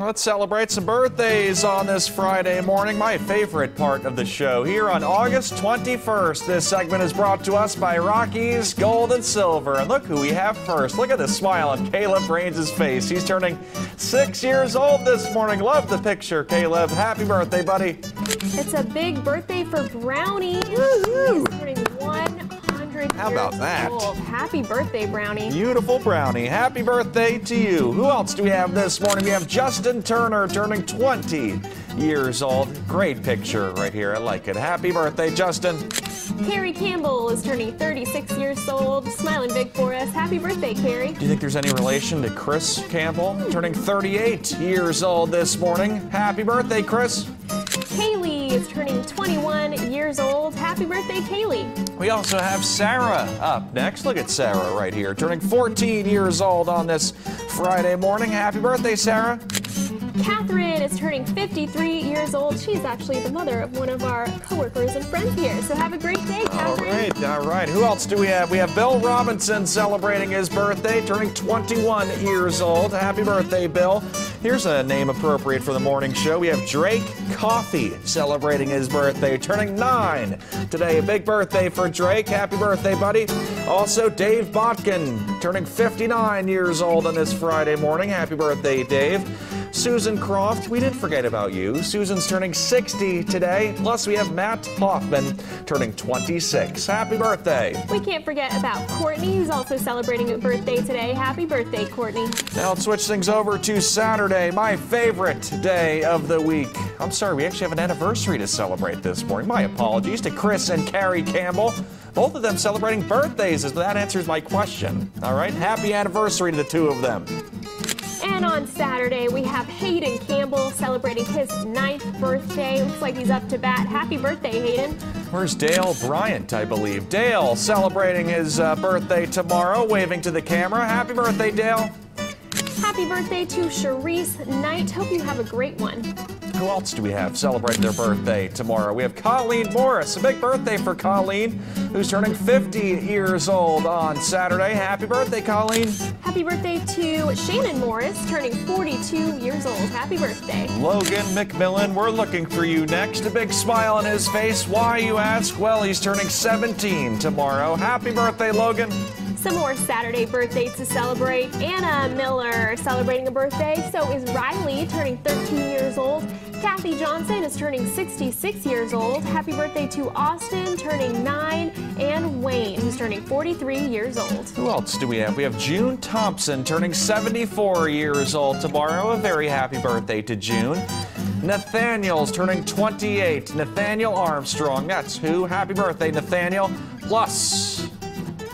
Let's celebrate some birthdays on this Friday morning. My favorite part of the show here on August 21st. This segment is brought to us by Rockies Gold and Silver. And look who we have first. Look at the smile on Caleb Rains' face. He's turning six years old this morning. Love the picture, Caleb. Happy birthday, buddy. It's a big birthday for Brownie. Woo-hoo. He's 100 How about that? old. Happy birthday, Brownie. Beautiful Brownie. Happy birthday to you. Who else do we have this morning? We have Justin Turner turning 20 years old. Great picture right here. I like it. Happy birthday, Justin. Carrie Campbell is turning 36 years old. Smiling big for us. Happy birthday, Carrie. Do you think there's any relation to Chris Campbell? Turning 38 years old this morning. Happy birthday, Chris. Kaylee is turning 21 years old. Happy birthday, Kaylee. We also have Sarah up next. Look at Sarah right here, turning 14 years old on this Friday morning. Happy birthday, Sarah. Catherine is turning 53 years old. She's actually the mother of one of our coworkers and friends here. So have a great day, Catherine. right, all right. Who else do we have? We have Bill Robinson celebrating his birthday, turning 21 years old. Happy birthday, Bill. Here's a name appropriate for the morning show. We have Drake Coffee celebrating his birthday, turning nine today. A big birthday for Drake. Happy birthday, buddy. Also, Dave Botkin turning 59 years old on this Friday morning. Happy birthday, Dave. Susan Croft, we didn't forget about you. Susan's turning 60 today. Plus, we have Matt Hoffman turning 26. Happy birthday. We can't forget about Courtney, who's also celebrating a birthday today. Happy birthday, Courtney. Now let's switch things over to Saturday, my favorite day of the week. I'm sorry, we actually have an anniversary to celebrate this morning. My apologies to Chris and Carrie Campbell. Both of them celebrating birthdays, as that answers my question. All right, happy anniversary to the two of them. And on Saturday, we have Hayden Campbell celebrating his ninth birthday. Looks like he's up to bat. Happy birthday, Hayden. Where's Dale Bryant, I believe? Dale celebrating his uh, birthday tomorrow, waving to the camera. Happy birthday, Dale. Happy birthday to Charisse Knight. Hope you have a great one. Who else do we have celebrating their birthday tomorrow? We have Colleen Morris. A big birthday for Colleen, who's turning 50 years old on Saturday. Happy birthday, Colleen. Happy birthday to Shannon Morris, turning 42 years old. Happy birthday. Logan McMillan, we're looking for you next. A big smile on his face. Why, you ask? Well, he's turning 17 tomorrow. Happy birthday, Logan. Some more Saturday birthdays to celebrate. Anna Miller celebrating a birthday. So is Riley, turning 13 years old. Kathy Johnson is turning 66 years old. Happy birthday to Austin, turning 9, and Wayne, who's turning 43 years old. Who else do we have? We have June Thompson turning 74 years old tomorrow. A very happy birthday to June. Nathaniel's turning 28. Nathaniel Armstrong, that's who. Happy birthday, Nathaniel. Plus,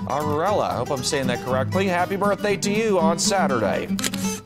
Arella, I hope I'm saying that correctly. Happy birthday to you on Saturday.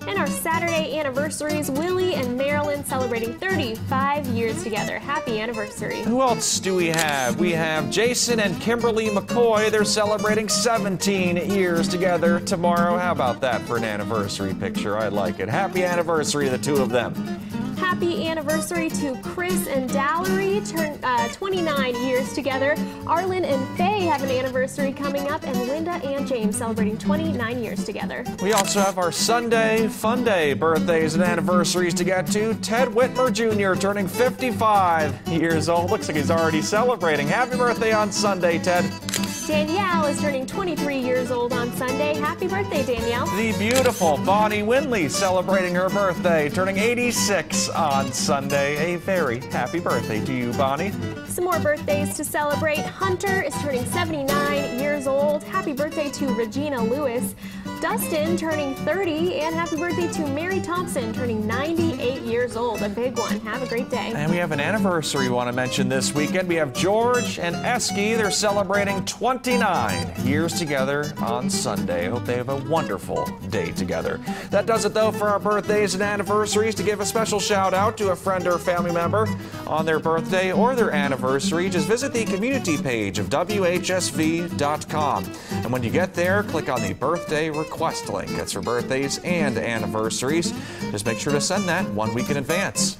And our Saturday anniversaries, Willie and Marilyn celebrating 35 years together. Happy anniversary. Who else do we have? We have Jason and Kimberly McCoy. They're celebrating 17 years together tomorrow. How about that for an anniversary picture? I like it. Happy anniversary the two of them. Happy anniversary to Chris and Dallery, turn uh, 29 years together. Arlen and Faye have an anniversary coming up, and Linda and James celebrating 29 years together. We also have our Sunday Fun Day birthdays and anniversaries to get to. Ted Whitmer Jr. turning 55 years old. Looks like he's already celebrating. Happy birthday on Sunday, Ted. Danielle is turning 23 years old on Sunday. Happy birthday, Danielle. The beautiful Bonnie Winley celebrating her birthday, turning 86 on Sunday. A very happy birthday to you, Bonnie. Some more birthdays to celebrate. Hunter is turning 79 years old. Happy birthday to Regina Lewis. Dustin turning 30, and happy birthday to Mary Thompson turning 98 years old. A big one. Have a great day. And we have an anniversary we want to mention this weekend. We have George and Esky. They're celebrating 29 years together on Sunday. I hope they have a wonderful day together. That does it, though, for our birthdays and anniversaries. To give a special shout out to a friend or family member on their birthday or their anniversary, just visit the community page of WHSV.com. And when you get there, click on the birthday request link. That's for birthdays and anniversaries. Just make sure to send that one week in advance.